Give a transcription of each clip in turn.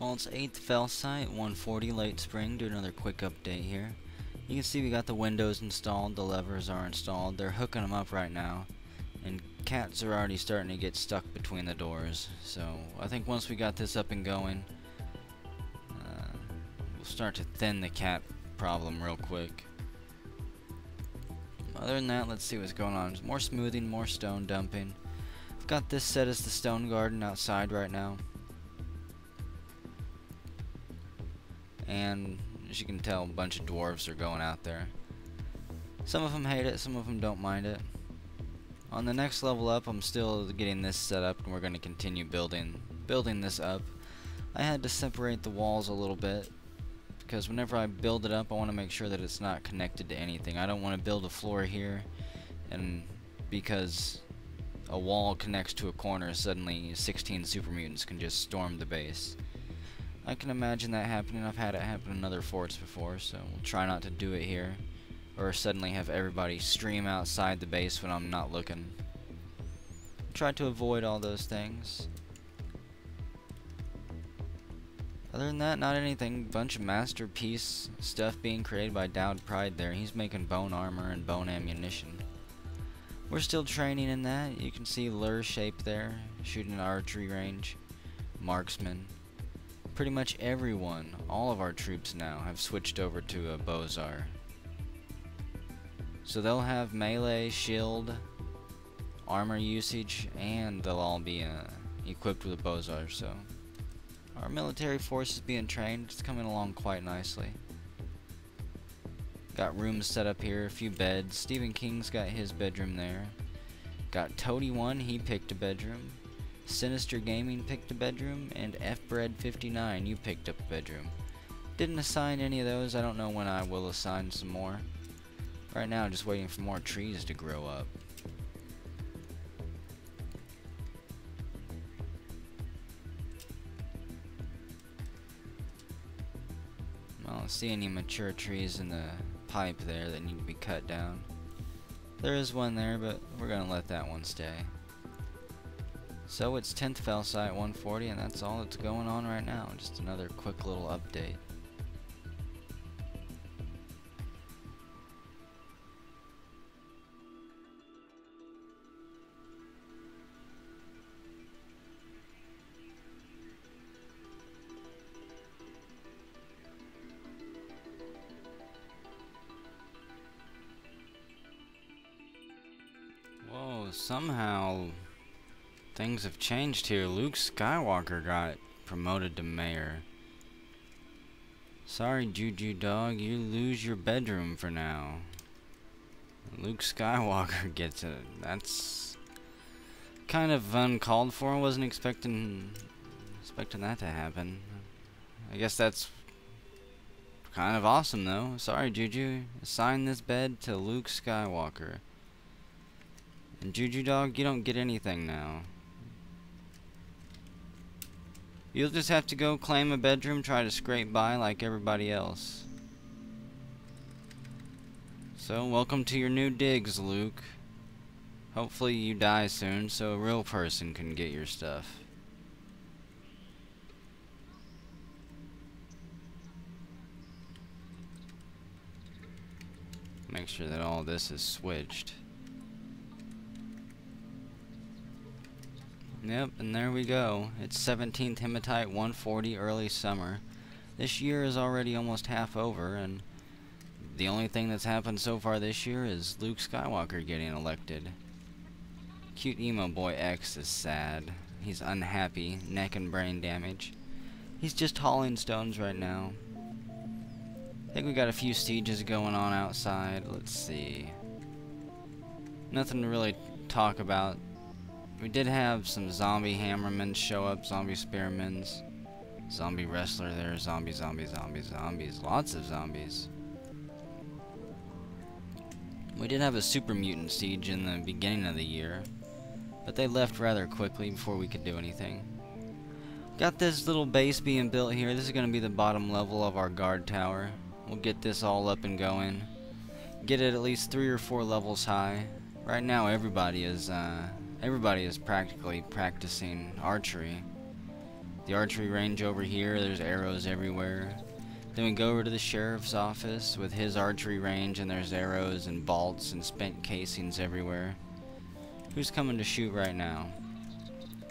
Well, it's 8th Felsite, 140 late spring. Do another quick update here. You can see we got the windows installed, the levers are installed. They're hooking them up right now. And cats are already starting to get stuck between the doors. So I think once we got this up and going, uh, we'll start to thin the cat problem real quick. Other than that, let's see what's going on. More smoothing, more stone dumping. I've got this set as the stone garden outside right now. And as you can tell a bunch of dwarves are going out there. Some of them hate it some of them don't mind it. On the next level up I'm still getting this set up and we're going to continue building building this up. I had to separate the walls a little bit because whenever I build it up I want to make sure that it's not connected to anything. I don't want to build a floor here and because a wall connects to a corner suddenly 16 super mutants can just storm the base I can imagine that happening. I've had it happen in other forts before, so we'll try not to do it here. Or suddenly have everybody stream outside the base when I'm not looking. Try to avoid all those things. Other than that, not anything. Bunch of masterpiece stuff being created by Dowd Pride there. He's making bone armor and bone ammunition. We're still training in that. You can see lure shape there, shooting archery range. Marksman pretty much everyone, all of our troops now, have switched over to a Bozar. So they'll have melee, shield, armor usage, and they'll all be uh, equipped with a Bozar, so... Our military force is being trained, it's coming along quite nicely. Got rooms set up here, a few beds. Stephen King's got his bedroom there. Got Toady 1, he picked a bedroom. Sinister Gaming picked a bedroom, and FBread59, you picked up a bedroom. Didn't assign any of those, I don't know when I will assign some more. Right now, just waiting for more trees to grow up. I don't see any mature trees in the pipe there that need to be cut down. There is one there, but we're going to let that one stay. So it's 10th Felsite 140 and that's all that's going on right now. Just another quick little update. Whoa, somehow Things have changed here. Luke Skywalker got promoted to mayor. Sorry, Juju Dog, you lose your bedroom for now. Luke Skywalker gets it. That's kind of uncalled for. I wasn't expecting expecting that to happen. I guess that's kind of awesome though. Sorry, Juju. Assign this bed to Luke Skywalker. And Juju Dog, you don't get anything now. You'll just have to go claim a bedroom, try to scrape by like everybody else. So, welcome to your new digs, Luke. Hopefully you die soon so a real person can get your stuff. Make sure that all this is switched. Yep, and there we go. It's 17th Hematite 140 early summer. This year is already almost half over, and the only thing that's happened so far this year is Luke Skywalker getting elected. Cute emo boy X is sad. He's unhappy, neck and brain damage. He's just hauling stones right now. I think we got a few sieges going on outside. Let's see. Nothing to really talk about we did have some zombie hammermen show up, zombie spearmen, zombie wrestler there, zombie, zombie, zombie, zombies, lots of zombies. We did have a super mutant siege in the beginning of the year, but they left rather quickly before we could do anything. Got this little base being built here. This is going to be the bottom level of our guard tower. We'll get this all up and going. Get it at least three or four levels high. Right now everybody is uh, Everybody is practically practicing archery. The archery range over here, there's arrows everywhere. Then we go over to the sheriff's office with his archery range and there's arrows and bolts and spent casings everywhere. Who's coming to shoot right now?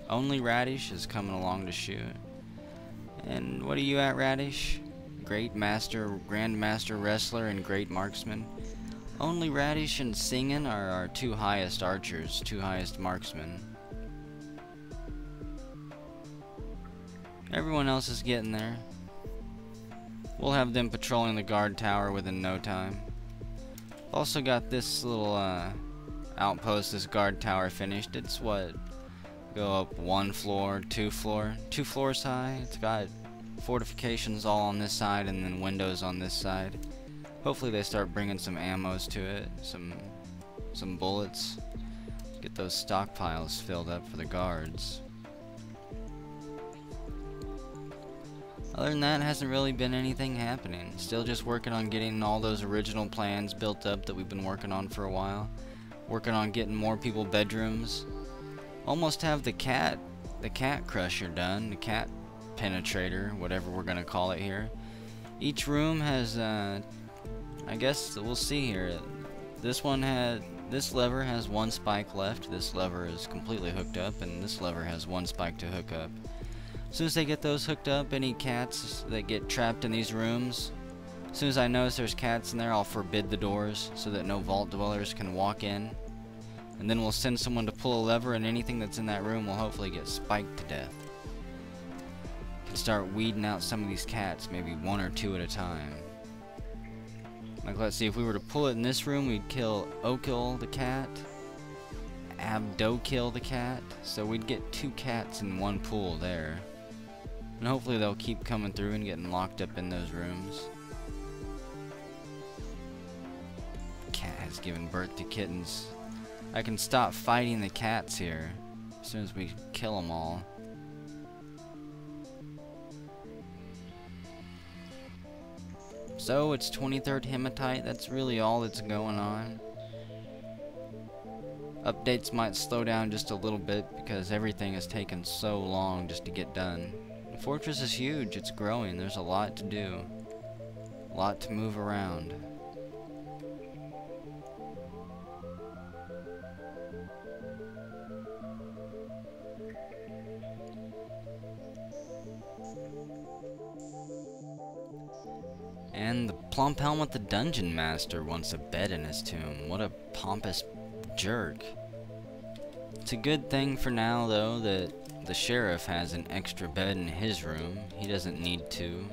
Only Radish is coming along to shoot. And what are you at, Radish? Great master, grandmaster wrestler, and great marksman. Only Radish and Singin are our two highest archers, two highest marksmen. Everyone else is getting there. We'll have them patrolling the guard tower within no time. Also got this little uh, outpost, this guard tower finished. It's what? Go up one floor, two floor, two floors high. It's got fortifications all on this side and then windows on this side. Hopefully they start bringing some ammos to it, some some bullets. Get those stockpiles filled up for the guards. Other than that, hasn't really been anything happening. Still just working on getting all those original plans built up that we've been working on for a while. Working on getting more people bedrooms. Almost have the cat, the cat crusher done, the cat penetrator, whatever we're gonna call it here. Each room has, uh, I guess we'll see here. This one had, this lever has one spike left. This lever is completely hooked up, and this lever has one spike to hook up. As soon as they get those hooked up, any cats that get trapped in these rooms, as soon as I notice there's cats in there, I'll forbid the doors so that no vault dwellers can walk in. And then we'll send someone to pull a lever and anything that's in that room will hopefully get spiked to death. Can start weeding out some of these cats, maybe one or two at a time. Like let's see, if we were to pull it in this room, we'd kill Okil the cat, Abdokil the cat, so we'd get two cats in one pool there. And hopefully they'll keep coming through and getting locked up in those rooms. Cat has given birth to kittens. I can stop fighting the cats here as soon as we kill them all. So it's 23rd Hematite, that's really all that's going on. Updates might slow down just a little bit because everything has taken so long just to get done. The fortress is huge, it's growing, there's a lot to do. A lot to move around. And the plump helmet the dungeon master wants a bed in his tomb. What a pompous jerk. It's a good thing for now though that the sheriff has an extra bed in his room. He doesn't need two.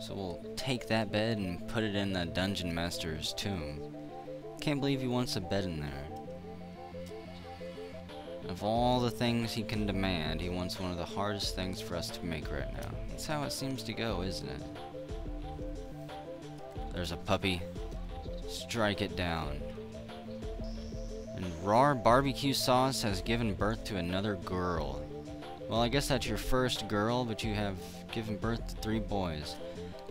So we'll take that bed and put it in the dungeon master's tomb. Can't believe he wants a bed in there. Of all the things he can demand, he wants one of the hardest things for us to make right now. That's how it seems to go, isn't it? There's a puppy. Strike it down. And raw barbecue sauce has given birth to another girl. Well, I guess that's your first girl, but you have given birth to three boys.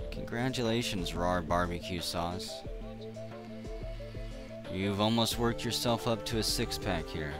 Congratulations, raw barbecue sauce. You've almost worked yourself up to a six-pack here.